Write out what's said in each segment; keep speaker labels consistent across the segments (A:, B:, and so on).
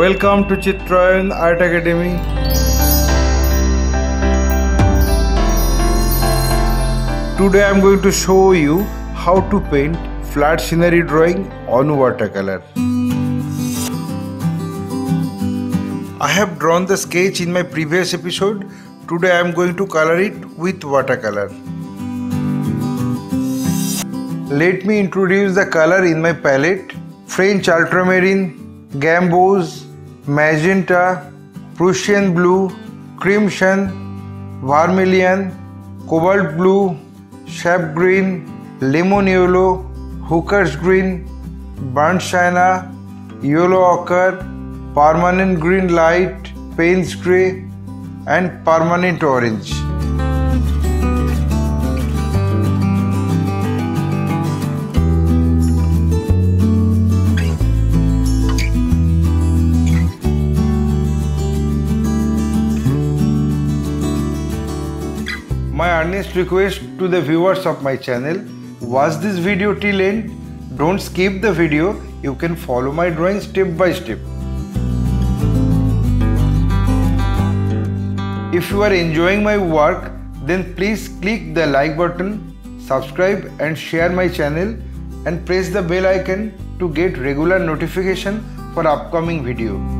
A: Welcome to Chitrayan Art Academy. Today I am going to show you how to paint flat scenery drawing on watercolor. I have drawn the sketch in my previous episode. Today I am going to color it with watercolor. Let me introduce the color in my palette. French ultramarine, Gamboge, Magenta, Prussian blue, Crimson, Vermilion, Cobalt blue, Sap green, Lemon yellow, Hooker's green, Burnt sienna, Yellow ochre, Permanent green light, Payne's grey and Permanent orange. Earnest request to the viewers of my channel watch this video till end. Don't skip the video. You can follow my drawing step by step. If you are enjoying my work, then please click the like button, subscribe and share my channel and press the bell icon to get regular notification for upcoming video.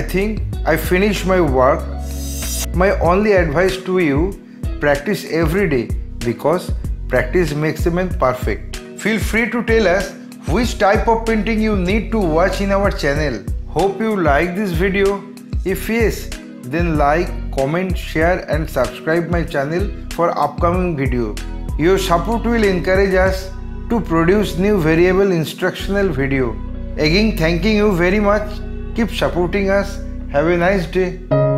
A: I think I finished my work. My only advice to you practice every day because practice makes the man perfect. Feel free to tell us which type of painting you need to watch in our channel. Hope you like this video. If yes, then like, comment, share and subscribe my channel for upcoming video. Your support will encourage us to produce new variable instructional video. Again thanking you very much. Keep supporting us. Have a nice day.